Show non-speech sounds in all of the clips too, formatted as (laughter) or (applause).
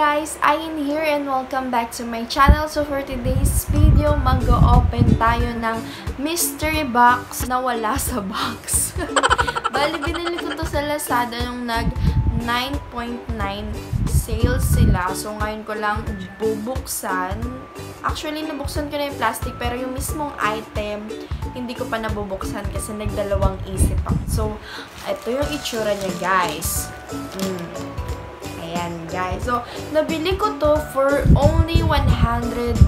guys! Ayin here and welcome back to my channel. So for today's video, mag-open tayo ng mystery box na wala sa box. (laughs) Bali, binili ko to sa Lazada nung nag 9.9 sales sila. So ngayon ko lang bubuksan. Actually, nabuksan ko na yung plastic pero yung mismong item, hindi ko pa nabubuksan kasi nagdalawang isip ako. So, ito yung itsura niya guys. Mm. Ayan, guys. So, nabili ko to for only 104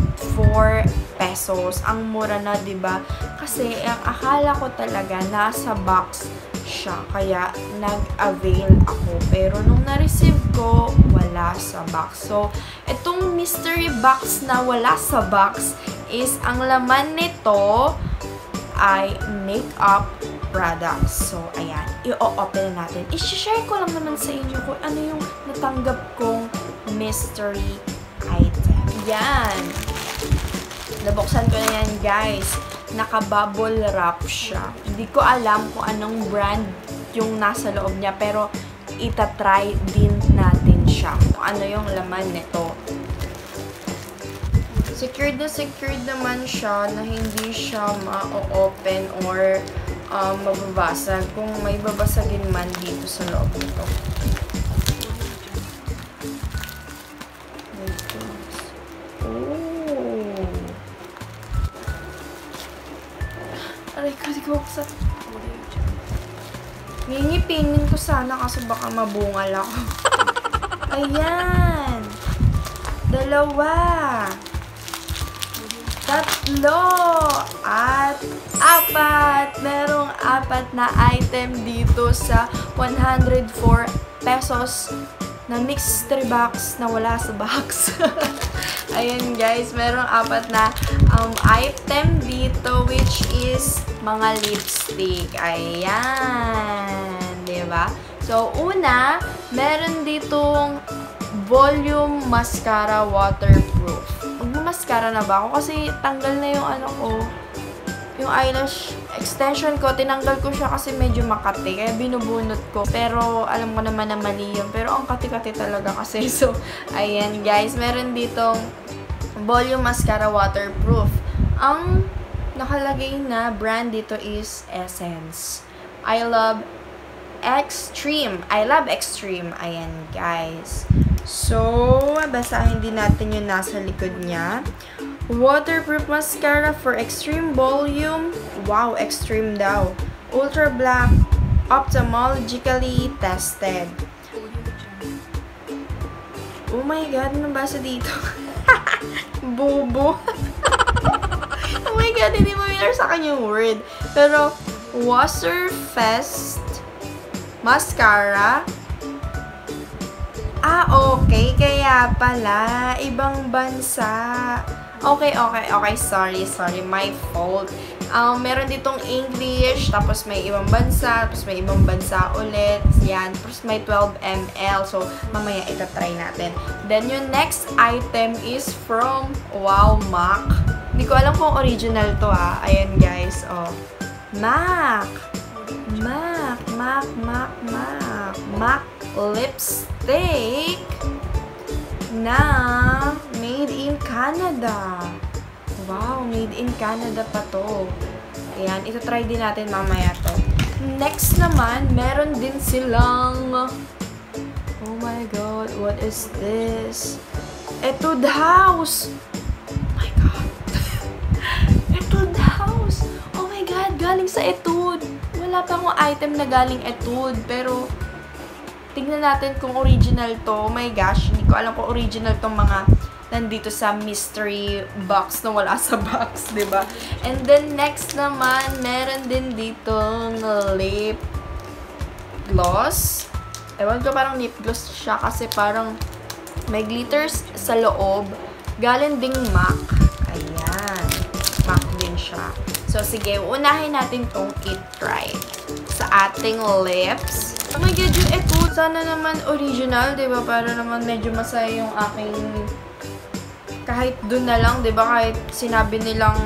pesos. Ang mura na, ba? Kasi ang akala ko talaga nasa box siya. Kaya nag-avail ako. Pero nung na-receive ko, wala sa box. So, itong mystery box na wala sa box is ang laman nito ay makeup products. So, ayan. I-open natin. I-share ko lang naman sa inyo kung ano yung natanggap kong mystery item. Yan. Nabuksan ko na yan, guys. Naka-bubble wrap siya. Hindi ko alam kung anong brand yung nasa loob niya, pero itatry din natin siya. Kung ano yung laman nito. Secured na secured naman siya na hindi siya ma-open or um, mababasag kung may babasagin man dito sa loob nito. Aray ko, di ko buksan. Ngingipinin ko sana kasi baka mabungal ako. (laughs) Ayan. Dalawa. Tatlo. At apat. Merong apat na item dito sa 104 pesos na mystery box na wala sa box. (laughs) Ayan guys, merong apat na um, item dito which is mga lipstick. Ayan. ba? Diba? So, una, meron ditong volume mascara waterproof. Mag-mascara na ba ako? Kasi tanggal na yung ano ko, yung eyelash extension ko, tinanggal ko siya kasi medyo makati. Kaya binubunot ko. Pero, alam ko naman na mali yun. Pero, ang kati-kati talaga kasi. (laughs) So, ayan guys. Meron ditong volume mascara waterproof. Ang nakalagay na brand dito is Essence. I love Extreme. I love Extreme. Ayan guys. So, basahin din natin yung nasa likod niya. Waterproof mascara for extreme volume. Wow, extreme daw. Ultra black, ophthalmologically tested. Oh my god, ano basa dito? (laughs) Bobo. (laughs) oh my god, hindi mo winner sa kanyang word. Pero, Wasserfest Mascara. Ah, okay. Kaya pala, ibang bansa. Okay, okay, okay. Sorry, sorry. My fault. Um, meron ditong English, tapos may ibang bansa, tapos may ibang bansa ulit. Yan. Tapos may 12 ml. So, mamaya itatry natin. Then, yung next item is from Wow Mac. Hindi ko alam kung original to ah. Ayan guys. Oh. Mac. Mac. Mac. Mac. Mac. Mac lipstick na made in Canada. Wow, made in Canada pa to. Ayan, ito try din natin mamaya to. Next naman, meron din silang Oh my god, what is this? Etude House! Oh my god. (laughs) Etude House! Oh my god, galing sa Etude! Wala pa akong item na galing Etude, pero tingnan natin kung original to. Oh my gosh, hindi ko alam kung original tong mga nandito sa mystery box na wala sa box, (laughs) ba? And then next naman, meron din ditong lip gloss. Ewan ko parang lip gloss siya kasi parang may glitters sa loob. Galing ding MAC. Ayan. MAC din siya. So, sige, unahin natin tong Kit Try sa ating lips. Oh my God, yung. Sana naman original, di ba? Para naman medyo masaya yung aking kahit dun na lang, 'di ba? Kahit sinabi nilang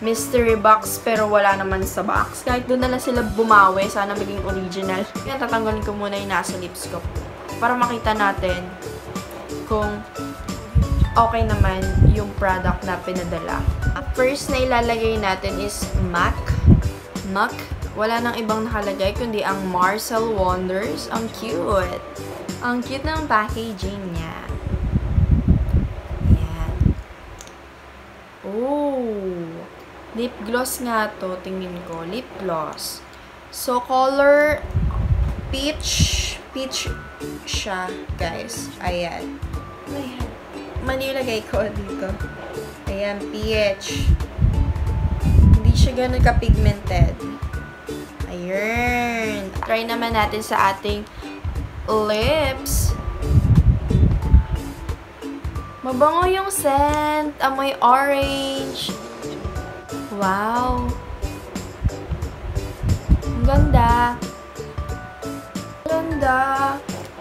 mystery box pero wala naman sa box. Kahit doon na lang sila bumawi, sana maging original. Kaya tatanggalin ko muna yung nasa lips ko para makita natin kung okay naman yung product na pinadala. First na ilalagay natin is MAC. MAC. Wala nang ibang nakalagay kundi ang Marcel Wonders. Ang cute. Ang cute ng packaging niya. Ayan. Oh. Lip gloss nga to. Tingin ko. Lip gloss. So, color peach. Peach siya, guys. Ayan. Mali lagay ko dito. Ayan, peach. Hindi siya ganun ka-pigmented. Ayan. Try naman natin sa ating lips. Mabango yung scent. Amoy orange. Wow. Ang ganda. Ganda.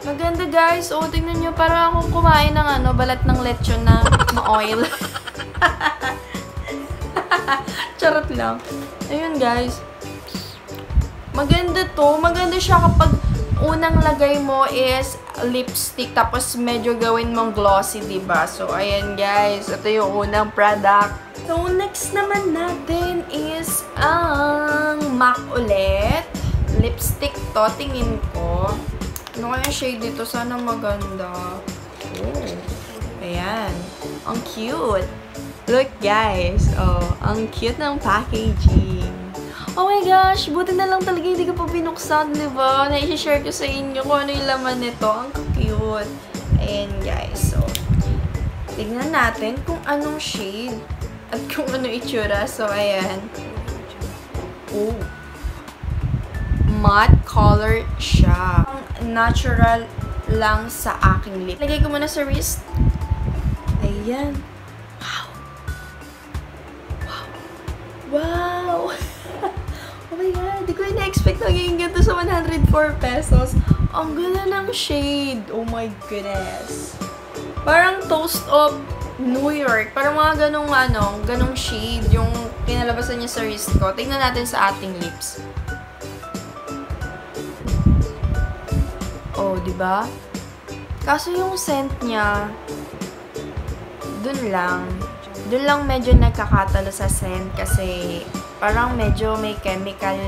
Maganda guys. O, tingnan nyo. Parang akong kumain ng ano, balat ng lechon na ma-oil. (laughs) Charot lang. Ayun guys. Maganda to. Maganda siya kapag unang lagay mo is lipstick tapos medyo gawin mong glossy, ba? So ayan guys, ito yung unang product. So next naman natin is ang MAC ulit. Lipstick to, tingin ko. Ano kaya shade dito? Sana maganda. Oh. Ayan. Ang cute. Look guys. Oh, ang cute ng packaging. Oh my gosh, buti na lang talaga hindi ko pa binuksan, di ba? Na-share ko sa inyo kung ano yung laman nito. Ang cute. Ayan, guys. So, tignan natin kung anong shade at kung ano itsura. So, ayan. Oh. Matte color siya. Natural lang sa aking lip. Lagay ko muna sa wrist. Ayan. Wow. Wow. Wow. My God. Di ko ina-expect magiging ganito sa 104 pesos. Ang ganda ng shade. Oh my goodness. Parang Toast of New York. Parang mga ganong ano, ganong shade yung pinalabasan niya sa wrist ko. Tingnan natin sa ating lips. Oh, di ba? Kaso yung scent niya, dun lang. Dun lang medyo nagkakatalo sa scent kasi parang medyo may chemical.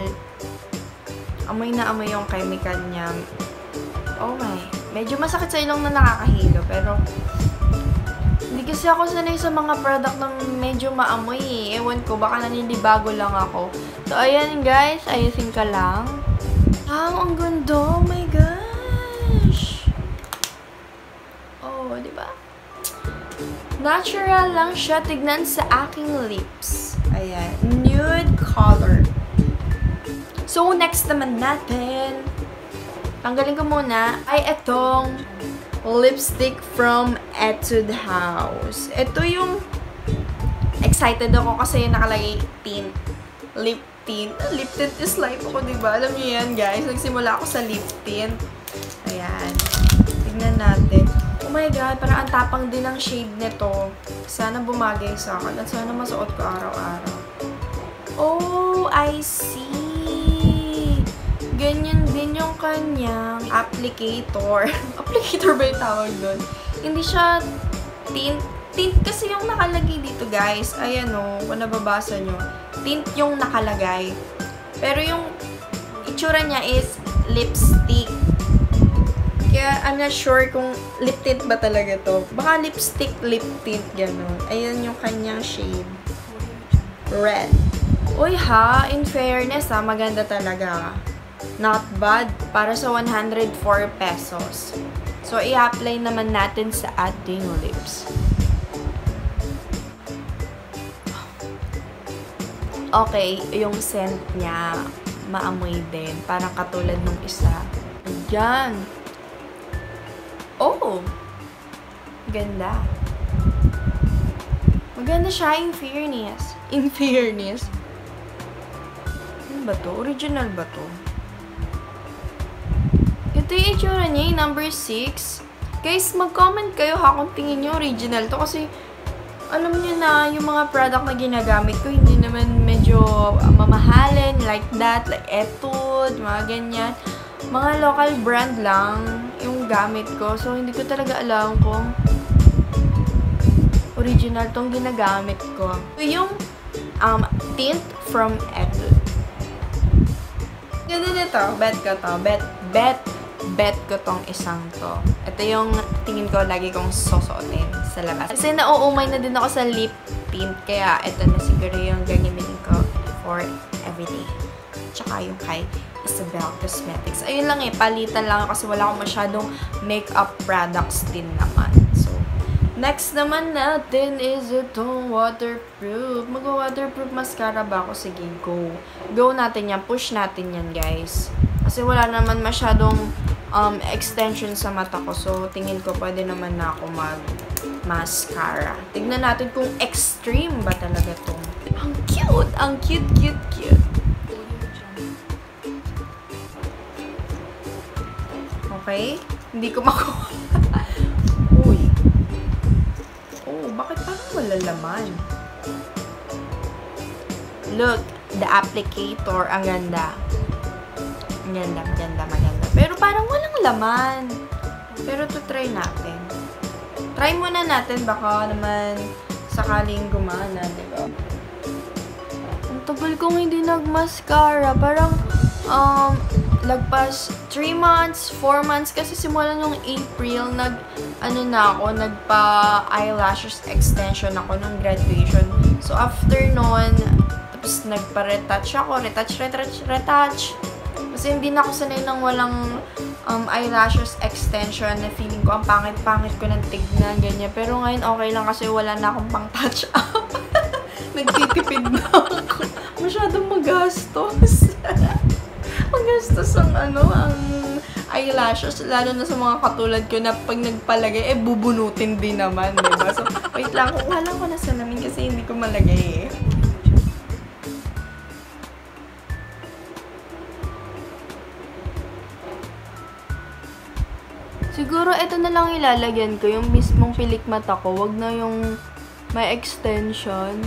Amoy na amoy yung chemical niya. Oh my. Medyo masakit sa ilong na nakakahilo pero hindi kasi ako sanay sa mga product na medyo maamoy eh. Ewan ko, baka naninibago lang ako. So, ayan guys, ayusin ka lang. Ah, ang ganda. Oh my gosh. Oh, di ba? Natural lang siya tignan sa aking lips. Ayan. Nude color. So, next naman natin, tanggalin ko muna, ay itong lipstick from Etude House. Ito yung excited ako kasi nakalagay tint. Lip tint. Lip tint is life ako, diba? Alam niyo yan, guys. Nagsimula ako sa lip tint. Ayan. Tignan natin. Oh my God, parang ang tapang din ng shade nito. Sana bumagay sa akin at sana masuot ko araw-araw. Oh, I see. Ganyan din yung kanyang applicator. (laughs) applicator ba yung tawag doon? Hindi siya tint. Tint kasi yung nakalagay dito, guys. Ayan o, kung nababasa nyo. Tint yung nakalagay. Pero yung itsura niya is lipstick. Kaya, I'm not sure kung lip tint ba talaga to. Baka lipstick, lip tint, gano'n. Ayan yung kanyang shade. Red. Uy ha, in fairness ha, maganda talaga. Not bad. Para sa 104 pesos. So, i-apply naman natin sa ating lips. Okay, yung scent niya, maamoy din. Parang katulad nung isa. Ayan. Oh! Ganda. Maganda siya in fairness. In fairness. Ano ba to? Original ba to? Ito yung itsura niya, number 6. Guys, mag-comment kayo ha kung tingin nyo original to kasi alam niyo na yung mga product na ginagamit ko hindi naman medyo mamahalin like that, like Etude, mga ganyan. Mga local brand lang yung gamit ko. So, hindi ko talaga alam kung Original tong ginagamit ko. Ito yung um, tint from Etude. Ganda nito. Bet ko to. Bet, bet, bet ko tong isang to. Ito yung tingin ko lagi kong susuotin sa labas. Kasi nauumay na din ako sa lip tint. Kaya ito na siguro yung gagamitin ko for everyday. Tsaka yung kay Isabel Cosmetics. Ayun lang eh, palitan lang kasi wala akong masyadong makeup products din naman. Next naman natin is itong waterproof. Mag-waterproof mascara ba ako? Sige, go. Go natin yan. Push natin yan, guys. Kasi wala naman masyadong um, extension sa mata ko. So, tingin ko pwede naman na ako mag-mascara. Tignan natin kung extreme ba talaga to. Ang cute! Ang cute, cute, cute. Okay? Hindi ko makuha. Bakit parang wala laman? Look, the applicator. Ang ganda. Ang ganda, maganda, maganda. Pero parang walang laman. Pero to try natin. Try muna natin. Baka naman sakaling gumana, di ba? Ang tagal kong hindi nag-mascara. Parang, um, lagpas 3 months, 4 months, kasi simula nung April, nag, ano na ako, nagpa eyelashes extension ako nung graduation. So, after nun, tapos nagpa-retouch ako, retouch, retouch, retouch. Kasi hindi na ako sanay nang walang um, eyelashes extension na feeling ko ang pangit-pangit ko ng tignan, ganyan. Pero ngayon okay lang kasi wala na akong pang touch up. (laughs) Nagtitipid na ako. Masyadong magastos. (laughs) magastos ang ano, ang eyelashes, lalo na sa mga katulad ko na pag nagpalagay, eh bubunutin din naman, diba? So, (laughs) wait lang, kukuha lang ko na salamin kasi hindi ko malagay eh. Siguro ito na lang ilalagyan ko, yung mismong pilik mata ko, wag na yung may extension.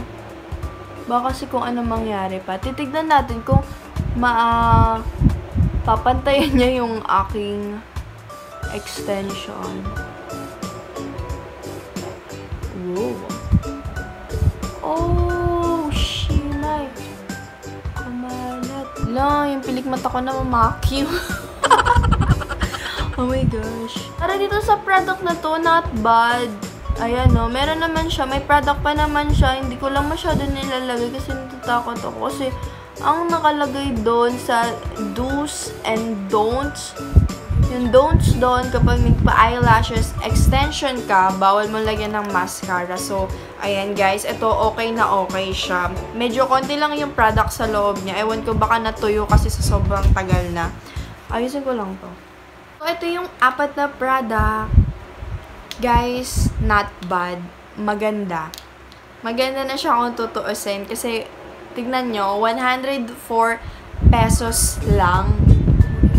Baka kasi kung ano mangyari pa. Titignan natin kung ma papantayan niya yung aking extension. Whoa. Oh, shimay. Kumalat. Lang, yung pilik mata ko na mamakyo. (laughs) oh my gosh. Para dito sa product na to, not bad. Ayan, no. Meron naman siya. May product pa naman siya. Hindi ko lang masyado nilalagay kasi natatakot ako. Kasi ang nakalagay doon sa do's and don'ts, yung don'ts doon, kapag nagpa-eyelashes extension ka, bawal mo lagyan ng mascara. So, ayan guys, ito okay na okay siya. Medyo konti lang yung product sa loob niya. Ewan ko, baka natuyo kasi sa sobrang tagal na. Ayusin ko lang to. So, ito yung apat na product. Guys, not bad. Maganda. Maganda na siya kung tutuusin kasi tignan nyo, 104 pesos lang.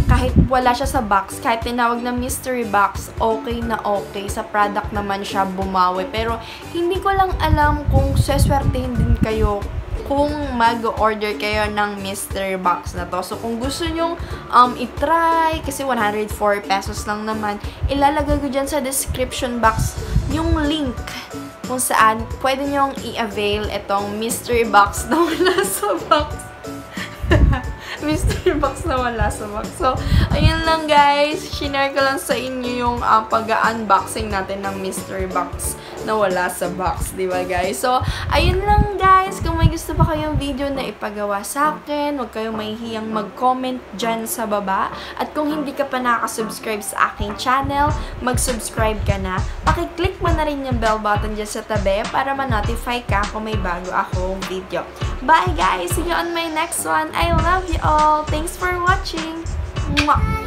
Kahit wala siya sa box, kahit tinawag na mystery box, okay na okay. Sa product naman siya bumawi. Pero hindi ko lang alam kung seswertehin din kayo kung mag-order kayo ng mystery box na to. So, kung gusto nyong um, itry, kasi 104 pesos lang naman, ilalagay ko dyan sa description box yung link kung saan pwede nyong i-avail itong mystery box (laughs) na wala sa box. (laughs) mystery box na wala sa box. So, ayun lang guys. Shinare ko lang sa inyo yung uh, pag-unboxing natin ng mystery box na wala sa box. Ba guys? So, ayun lang guys. Kung may video na ipagawa sa akin, huwag kayong mahihiyang mag-comment dyan sa baba. At kung hindi ka pa nakasubscribe sa aking channel, mag-subscribe ka na. Pakiclick mo na rin yung bell button dyan sa tabi para ma-notify ka kung may bago akong video. Bye guys! See you on my next one. I love you all! Thanks for watching! Mwah!